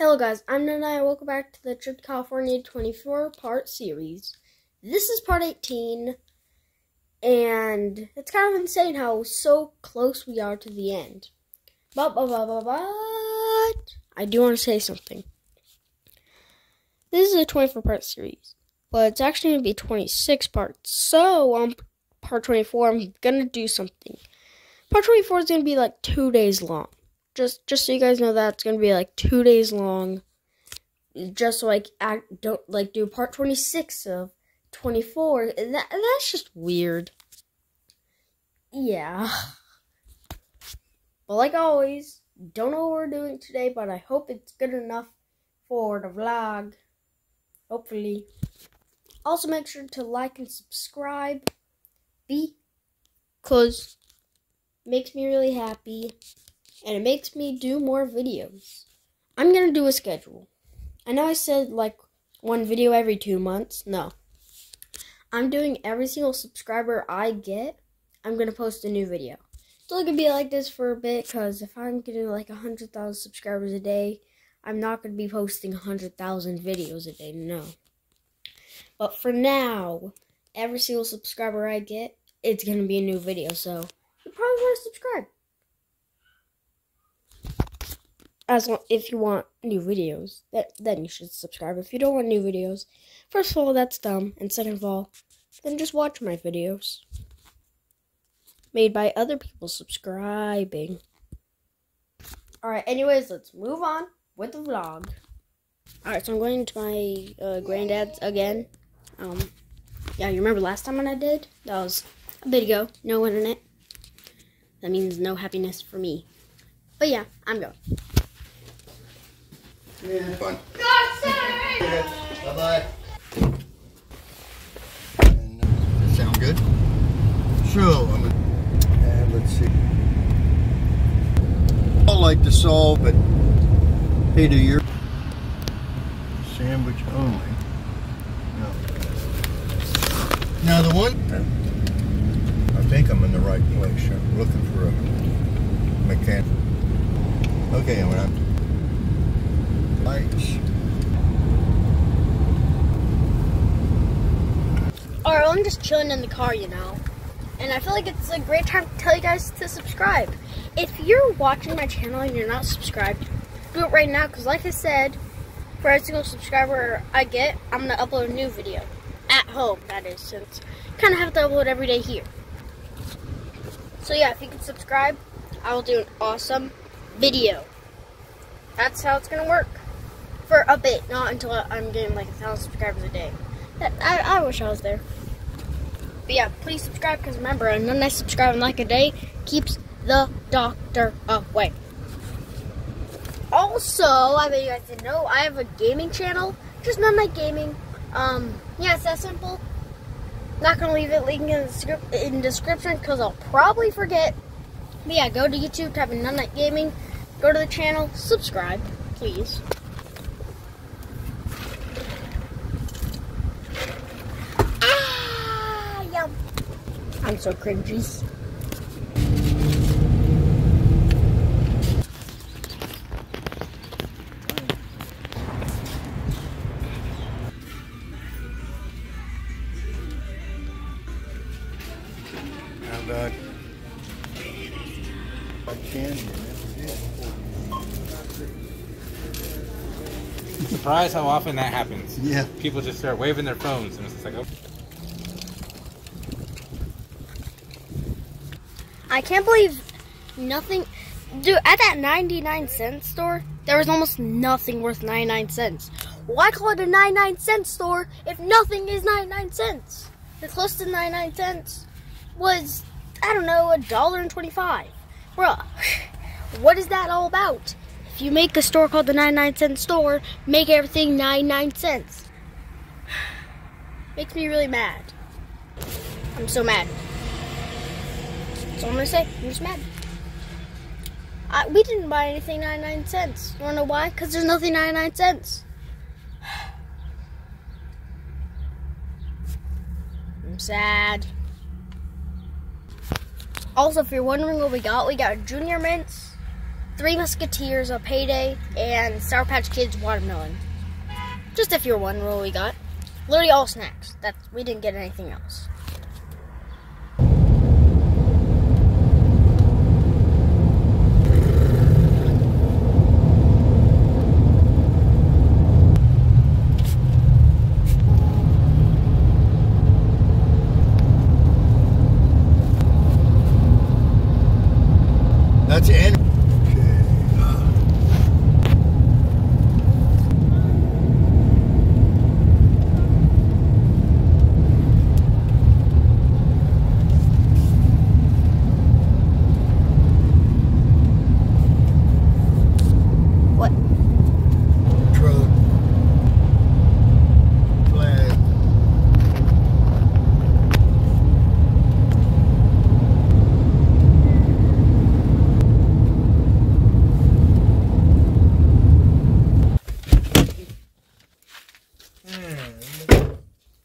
Hello guys, I'm Nana and welcome back to the Trip to California 24 part series. This is part 18 and it's kind of insane how so close we are to the end. But, but, but, but, but I do want to say something. This is a 24 part series, but it's actually going to be 26 parts. So on part 24, I'm going to do something. Part 24 is going to be like two days long just just so you guys know that it's gonna be like two days long. Just so like I don't like do part twenty six of twenty four. That that's just weird. Yeah. But like always, don't know what we're doing today, but I hope it's good enough for the vlog. Hopefully. Also make sure to like and subscribe. Because makes me really happy and it makes me do more videos. I'm gonna do a schedule. I know I said like one video every two months. No. I'm doing every single subscriber I get, I'm gonna post a new video. It's only gonna be like this for a bit because if I'm getting like a hundred thousand subscribers a day, I'm not gonna be posting a hundred thousand videos a day, no. But for now, every single subscriber I get, it's gonna be a new video, so you probably wanna subscribe. As long, if you want new videos, that then you should subscribe. If you don't want new videos, first of all, that's dumb, and second of all, then just watch my videos made by other people subscribing. All right. Anyways, let's move on with the vlog. All right, so I'm going to my uh, granddad's again. Um, yeah, you remember last time when I did? That was a bit ago. No internet. That means no happiness for me. But yeah, I'm going. Yeah, fun. Bye bye. And, uh, sound good? So, I'm gonna, and let's see. I like to solve, but hey, do your sandwich only. No. Now the one, I think I'm in the right place. I'm looking for a mechanic. Okay, I'm Alright, well, I'm just chilling in the car, you know. And I feel like it's a great time to tell you guys to subscribe. If you're watching my channel and you're not subscribed, do it right now. Because like I said, for every single subscriber I get, I'm going to upload a new video. At home, that is. Since I kind of have to upload every day here. So yeah, if you can subscribe, I will do an awesome video. That's how it's going to work for a bit, not until I'm getting like a thousand subscribers a day. I, I wish I was there. But yeah, please subscribe because remember, a nice subscribe in like a day keeps the doctor away. Also, I bet you guys didn't know, I have a gaming channel, just Nut Knight Gaming. Um, yeah, it's that simple. Not gonna leave it link in the script in description because I'll probably forget. But yeah, go to YouTube, type in Knight Gaming, go to the channel, subscribe, please. I'm so cringy. How about I can Surprised how often that happens. Yeah. People just start waving their phones and it's just like, oh. I can't believe nothing. Dude, at that 99 cent store, there was almost nothing worth 99 cents. Why call it a 99 cent store if nothing is 99 cents? The closest to 99 cents was, I don't know, a dollar and 25. Bruh, what is that all about? If you make a store called the 99 cent store, make everything 99 cents. Makes me really mad. I'm so mad. That's all I'm gonna say. I'm just mad. I, we didn't buy anything 99 cents. You wanna know why? Because there's nothing 99 cents. I'm sad. Also, if you're wondering what we got, we got Junior Mints, Three Musketeers, a Payday, and Sour Patch Kids Watermelon. Just if you're wondering what we got. Literally all snacks. That's we didn't get anything else. That's it. Okay. What? Truck. Flag.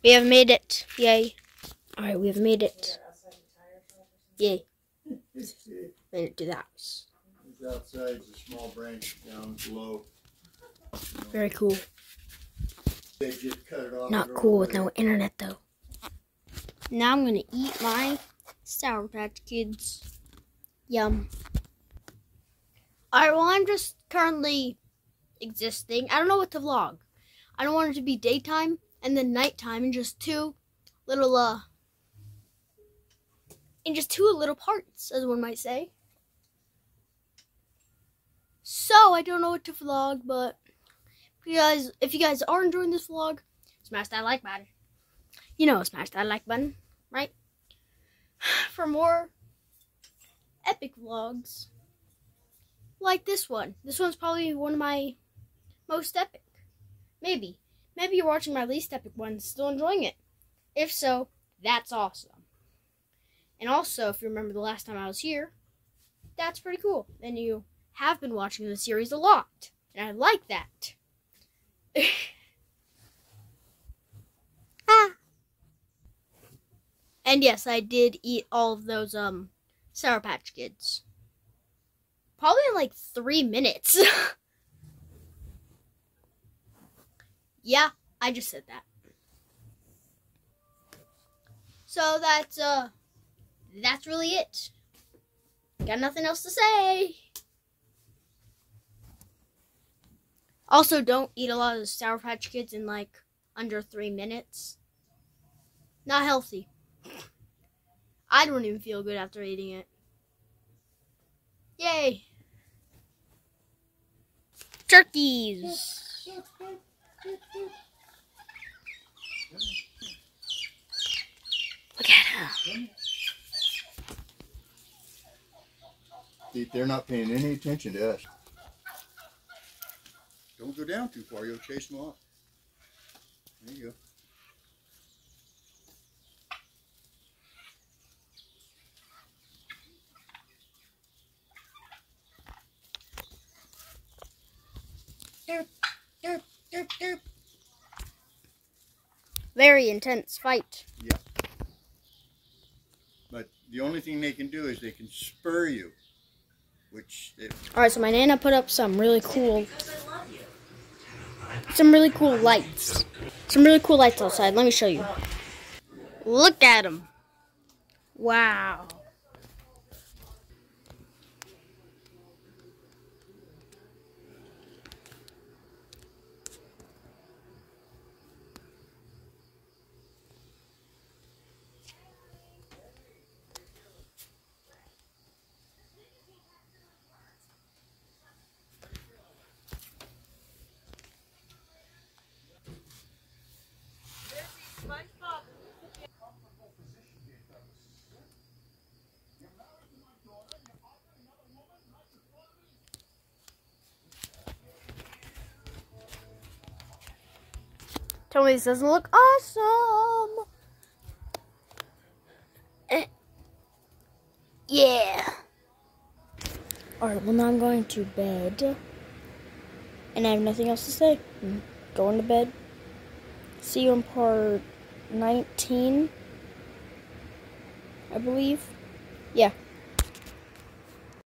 We have made it. Yay. Alright, we have made it. Yay. Made it to the house. It's outside, it's a small branch down below. Very cool. They just cut it off. Not cool with no internet though. Now I'm gonna eat my Sour Patch Kids. Yum. Alright, well, I'm just currently existing. I don't know what to vlog. I don't want it to be daytime and then nighttime and just two little, uh, in just two little parts, as one might say. So, I don't know what to vlog, but if you guys, if you guys are enjoying this vlog, smash that like button. You know, smash that like button, right? For more epic vlogs like this one. This one's probably one of my most epic. Maybe. Maybe you're watching my least epic one, still enjoying it. If so, that's awesome. And also, if you remember the last time I was here, that's pretty cool. And you have been watching the series a lot. And I like that. ah. And yes, I did eat all of those um Sour Patch Kids. Probably in like three minutes. yeah, I just said that. So that's uh that's really it. Got nothing else to say. Also, don't eat a lot of Sour Patch Kids in like under three minutes. Not healthy. I don't even feel good after eating it. Yay! Turkeys! Look at him. They're not paying any attention to us. Don't go down too far, you'll chase them off. There you go. Derp, derp, derp. Very intense fight. Yeah. But the only thing they can do is they can spur you, which they, Alright, so my Nana put up some really cool some really cool lights. Some really cool lights outside. Let me show you. Look at them. Wow. Tell me this doesn't look awesome. Eh. Yeah. Alright, well now I'm going to bed. And I have nothing else to say. I'm going to bed. See you in part 19. I believe. Yeah.